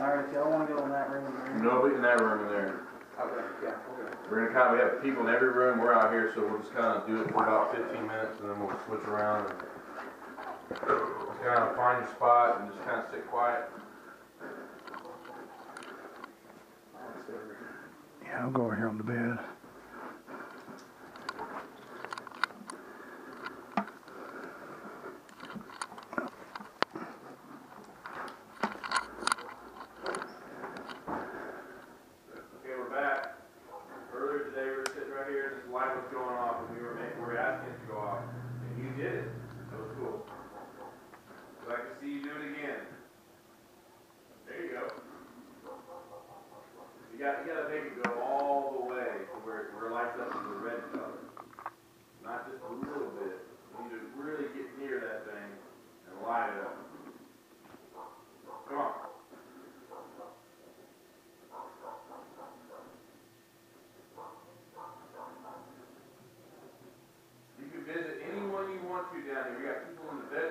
Alright, if y'all wanna go in that room, then- Nobody in that room in there. okay, yeah, okay. We're gonna kinda, we have people in every room, we're out here, so we'll just kinda do it for about fifteen minutes and then we'll switch around and just kinda find your spot and just kinda sit quiet. Yeah, I'll go over here on the bed. Okay, we're back. Earlier today, we were sitting right here, this light was going off, and we were making, we were asking it to go off, and you did it. That was cool. I'd like to see you do it again. There you go. You got, you gotta make it go all the way to where, where it lights up to the red color. Not just a little bit. You need to really get near that thing and light it up. Come on. You can visit anyone you want to down here. We got people in the vet